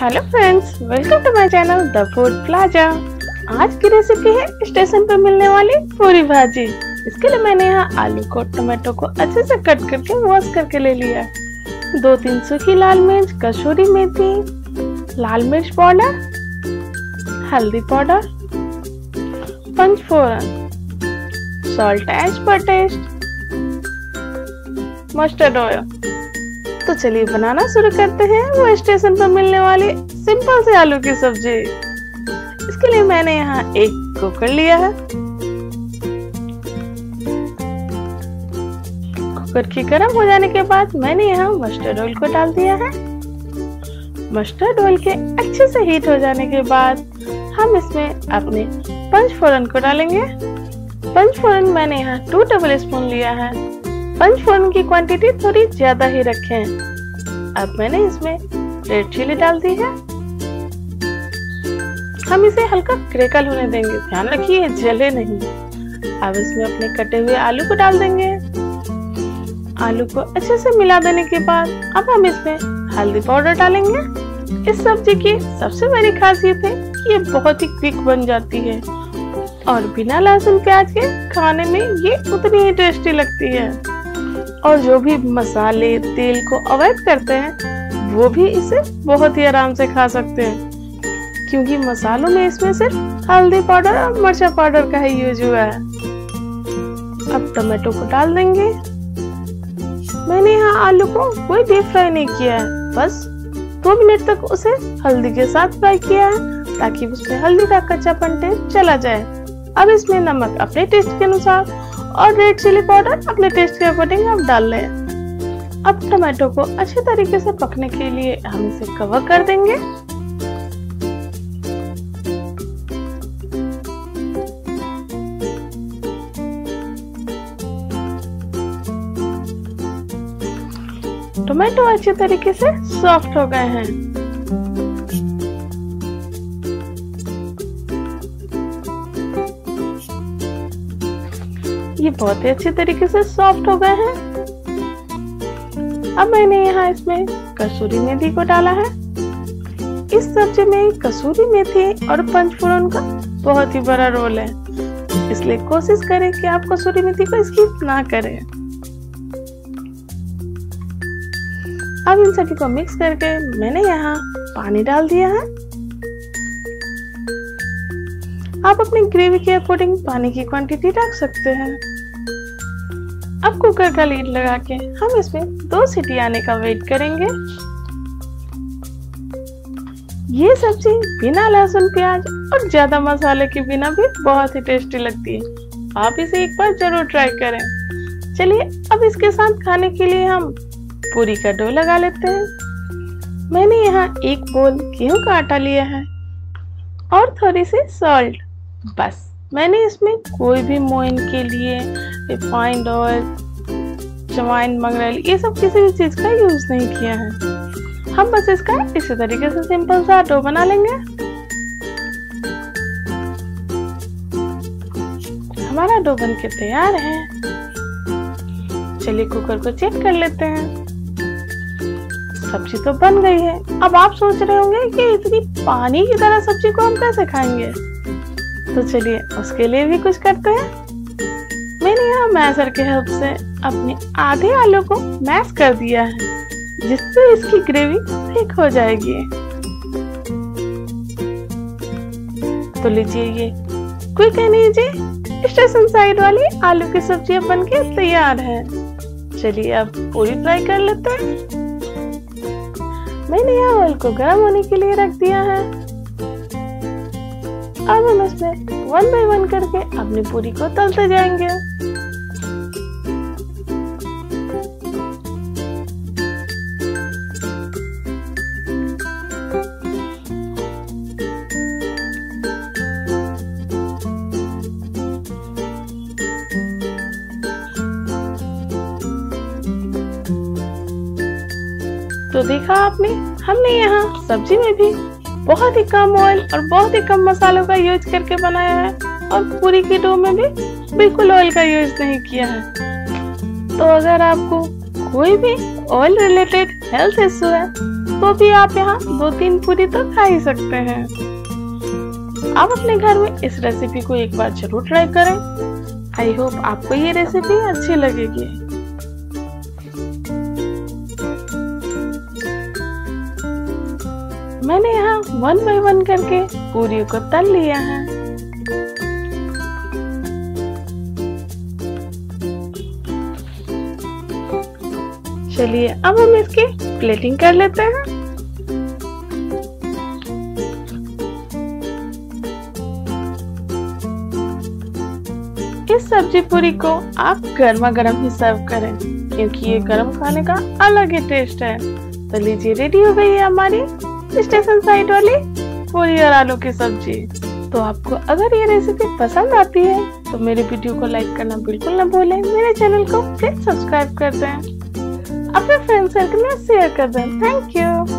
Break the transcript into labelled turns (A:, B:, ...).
A: Hello friends welcome to my channel the food plaza आज की recipe है station पर मिलने वाली पूरी भाजी। इसके लिए मैंने यहाँ आलू को टमाटो को अच्छे से कट करके वॉश करके ले लिया दो तीन सूखी लाल मिर्च, कसूरी मेथी, लाल मिर्च पाउडर, हल्दी powder panch phoron salt as per taste mustard oil तो चलिए बनाना शुरू करते हैं। वो स्टेशन पर मिलने वाली सिंपल से आलू की सब्ज़ी। इसके लिए मैंने यहाँ एक कुकर लिया है। कुकर की गर्म हो जाने के बाद मैंने यहाँ मस्टर्ड ऑयल को डाल दिया है। मस्टर्ड ऑयल के अच्छे से हीट हो जाने के बाद हम इसमें अपने पंचफोरन को डालेंगे। पंचफोरन मैंने यहाँ टू टेबल स्पून लिया है। पंचफोरन की क्वांटिटी थोड़ी ज़्यादा ही रखें अब मैंने इसमें रेड चिली डाल दी है। हम इसे हल्का क्रेकल होने देंगे। ध्यान रखिए, जले नहीं। अब इसमें अपने कटे हुए आलू को डाल देंगे। आलू को अच्छे से मिला देने के बाद अब हम इसमें हल्दी पाउडर डालेंगे। इस सब्ज़ी की सबसे बड़ी खासियत है कि ये बहुत ही क्विक बन जाती है। और बिना लहसुन प्याज के खाने में ये उतनी ही टेस्टी लगती है। और जो भी मसाले, तेल को अवॉइड करते हैं, वो भी इसे बहुत ही आराम से खा सकते हैं। क्योंकि मसालों में इसमें सिर्फ़ हल्दी पाउडर और मिर्चा पाउडर का ही यूज़ हुआ है। अब टमाटो को डाल देंगे। मैंने यहाँ आलू को कोई डीप फ्राई नहीं किया है, बस दो मिनट तक उसे हल्दी के साथ फ्राई किया है, ताकि उसमें हल्दी का कच्चापन टेस्ट चला जाए। अब इसमें नमक अपने टेस्ट के अनुसार और रेड चिली पाउडर अपने टेस्ट के अकॉर्डिंग आप डाल लें अब टमाटो को अच्छे तरीके से पकने के लिए हम इसे कवर कर देंगे। टोमेटो अच्छे तरीके से सॉफ्ट हो गए हैं। बहुत ही अच्छे तरीके से सॉफ्ट हो गए हैं। अब मैंने यहाँ इसमें कसूरी मेथी को डाला है। इस सब्ज़ी में कसूरी मेथी और पंचफोरन का बहुत ही बड़ा रोल है। इसलिए कोशिश करें कि आप कसूरी मेथी को स्किप ना करें। अब इन सभी को मिक्स करके मैंने यहाँ पानी डाल दिया है। आप अपनी ग्रेवी के अकॉर्डिंग पानी की क्वांटिटी रख सकते हैं। अब कुकर का लीड लगा के हम इसमें दो सीटी आने का वेट करेंगे। ये सब्ज़ी बिना लहसुन, प्याज और ज़्यादा मसाले के बिना भी बहुत ही टेस्टी लगती है। आप इसे एक बार ज़रूर ट्राई करें। चलिए अब इसके साथ खाने के लिए हम पूरी का डो लगा लेते हैं। मैंने यहाँ एक बोल गेहूँ का आटा लिया है और थोड़ी सी सॉल्ट बस। मैंने इसमें कोई भी मोइन के लिए रिफाइंड ऑयल जवाइन मंगरेल ये सब किसी भी चीज़ का यूज़ नहीं किया है। हम बस इसका इसी तरीके से सिंपल सा डो बना लेंगे। हमारा डो बन के तैयार है। चलिए कुकर को चेक कर लेते हैं। सब्ज़ी तो बन गई है। अब आप सोच रहे होंगे कि इतनी पानी की तरह सब्ज़ी को हम कैसे खाएँगे? तो चलिए, उसके लिए भी कुछ करते हैं। मैंने यहाँ मैसर के हेल्प से अपने आधे आलू को मैश कर दिया है, जिससे इसकी ग्रेवी थिक हो जाएगी। तो लीजिए ये क्विक एंड स्टेशन साइड वाली आलू की सब्ज़ी बन के तैयार है। चलिए, अब पूरी फ्राई कर लेते हैं। मैंने यहाँ ऑयल को गर्म होने के लिए रख दिया है। अब हम इसमें वन बाय वन करके अपनी पूरी को तलते जाएँगे। तो देखा आपने, हमने यहाँ सब्ज़ी में भी बहुत ही कम ऑयल और बहुत ही कम मसालों का यूज़ करके बनाया है और पूरी की डो में भी बिल्कुल ऑयल का यूज़ नहीं किया है। तो अगर आपको कोई भी ऑयल रिलेटेड हेल्थ इश्यू है तो भी आप यहाँ दो तीन पूरी तो खा ही सकते हैं। आप अपने घर में इस रेसिपी को एक बार ज़रूर ट्राई करें। आई होप आपको ये रेसिपी अच्छी लगेगी। मैंने यहाँ वन बाय वन करके पूरी को तल लिया है। चलिए अब हम इसकी प्लेटिंग कर लेते हैं। इस सब्ज़ी पूरी को आप गर्मा गर्म ही सर्व करें, क्योंकि ये गर्म खाने का अलग ही टेस्ट है। तो लीजिए रेडी हो गई है हमारी स्टेशन साइड वाली पूरी और आलू की सब्ज़ी। तो आपको अगर ये रेसिपी पसंद आती है तो मेरे वीडियो को लाइक करना बिल्कुल ना भूलें। मेरे चैनल को प्लीज़ सब्सक्राइब कर दें। अपने फ्रेंड सर्कल में शेयर कर दें। Thank you